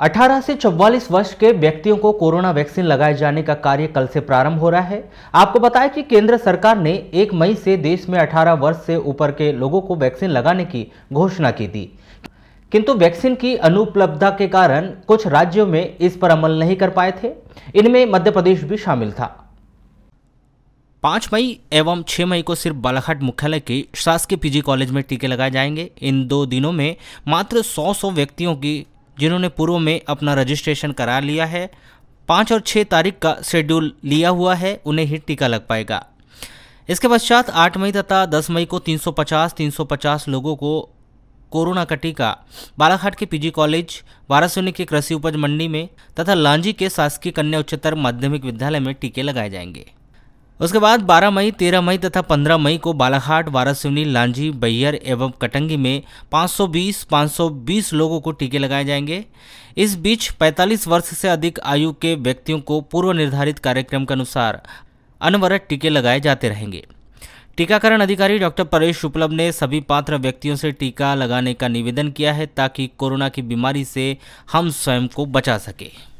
18 से 44 वर्ष के व्यक्तियों को कोरोना वैक्सीन लगाए जाने का कार्य कल से प्रारंभ हो रहा है। आपको बताएँ कि केंद्र सरकार ने 1 मई से देश में 18 वर्ष से ऊपर के लोगों को वैक्सीन लगाने की घोषणा की थी। किंतु वैक्सीन की अनुपलब्धता के कारण कुछ राज्यों में इस पर अमल नहीं कर पाए थे। इनमें मध्य प्रदेश भी शामिल था। पाँच मई एवं छः मई को सिर्फ़ बालाघाट मुख्यालय के शासकीय पीजी कॉलेज में टीके लगाए जाएँगे। इन दो दिनों में मात्र 100-100 व्यक्तियों की जिन्होंने पूर्व में अपना रजिस्ट्रेशन करा लिया है। पाँच और छः तारीख का शेड्यूल लिया हुआ है, उन्हें ही टीका लग पाएगा। इसके पश्चात आठ मई तथा दस मई को 350 350 लोगों को कोरोना का टीका। बालाघाट के पीजी कॉलेज वारासोनी के कृषि उपज मंडी में तथा लांजी के शासकीय कन्या उच्चतर माध्यमिक विद्यालय में टीके लगाए जाएँगे। उसके बाद 12 मई 13 मई तथा 15 मई को बालाघाट, वारासिवनी, लांजी, बैयर एवं कटंगी में 520 520 लोगों को टीके लगाए जाएँगे। इस बीच 45 वर्ष से अधिक आयु के व्यक्तियों को पूर्व निर्धारित कार्यक्रम के अनुसार अनवरत टीके लगाए जाते रहेंगे। टीकाकरण अधिकारी डॉक्टर परेश उपलब्ध ने सभी पात्र व्यक्तियों से टीका लगाने का निवेदन किया है ताकि कोरोना की बीमारी से हम स्वयं को बचा सके।